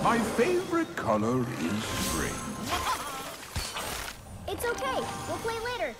My favorite color is green. It's okay. We'll play later.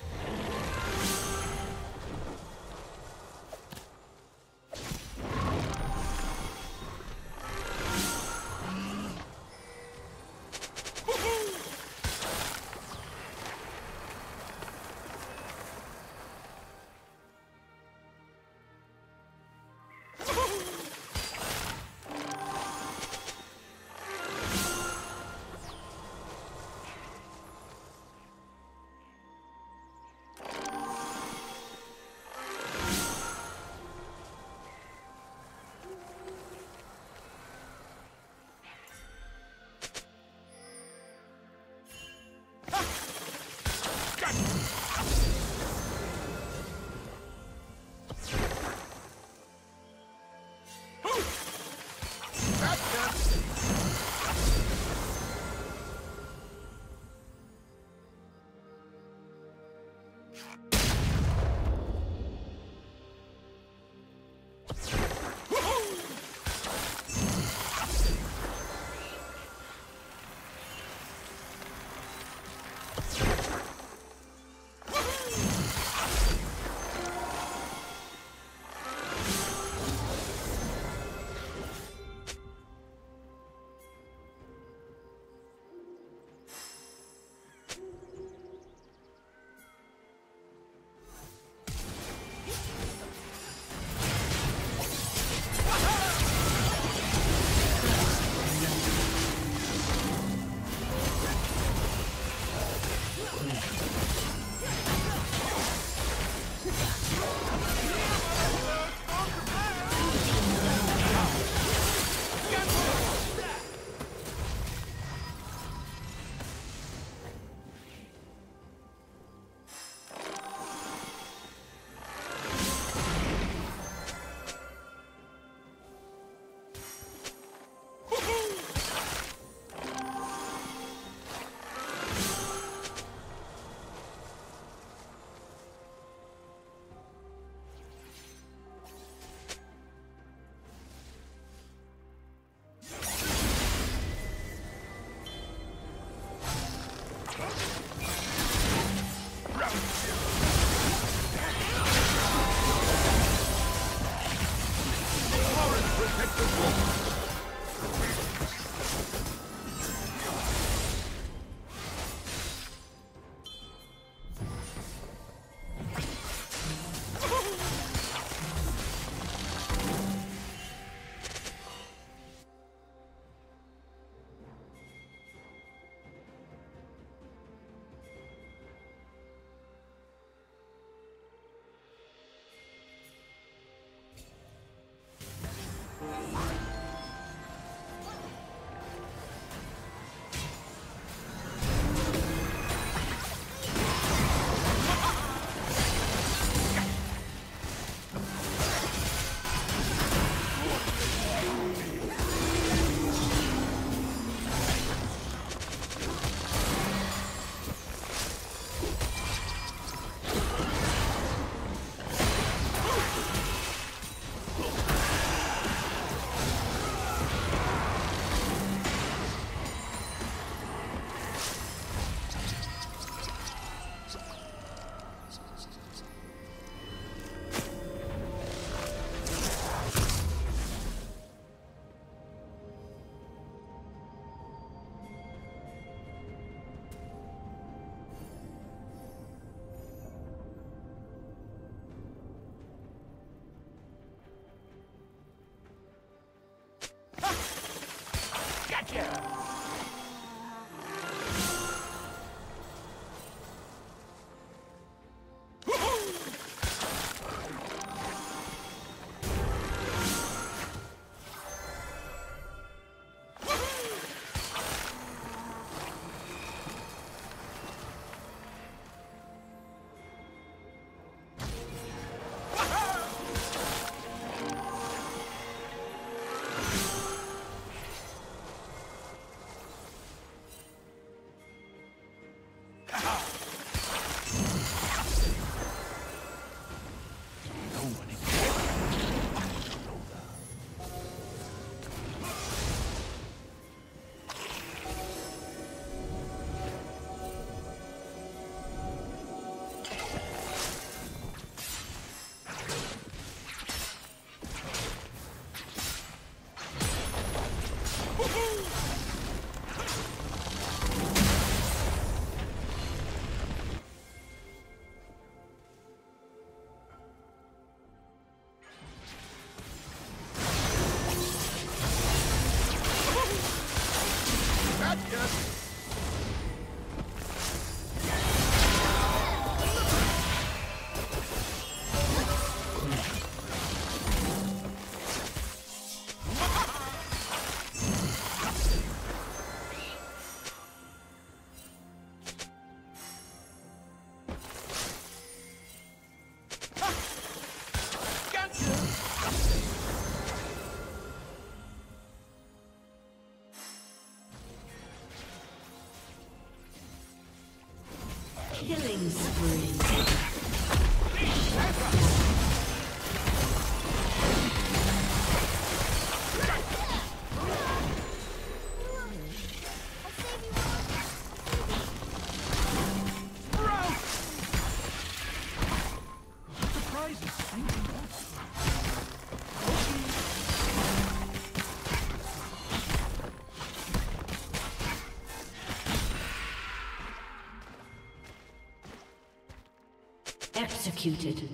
Executed.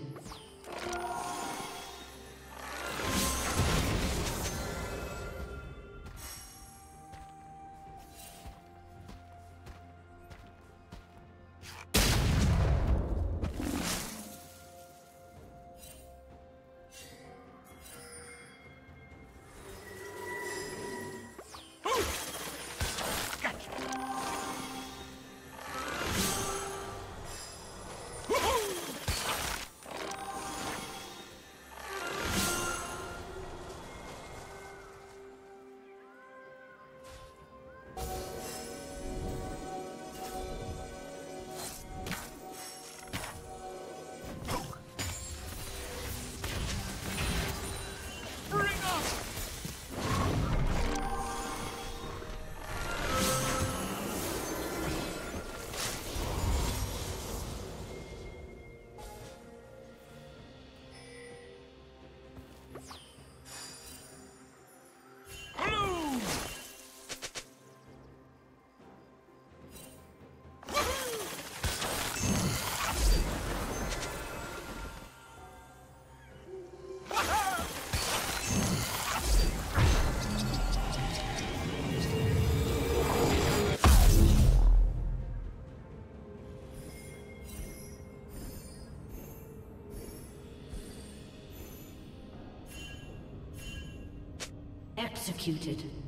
Executed.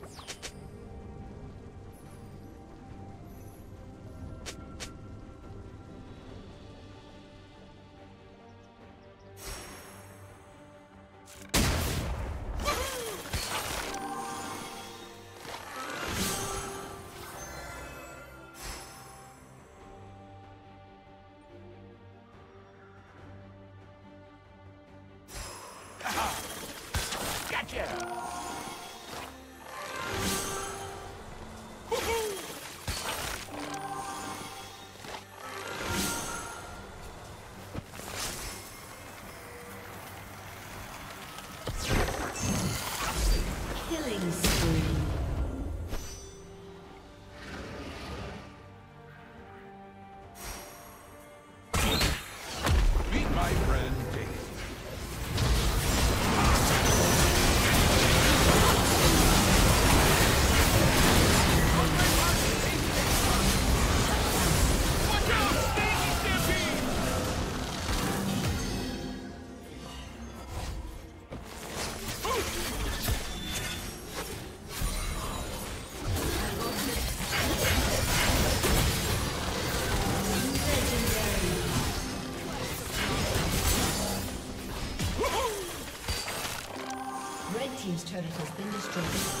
Red team's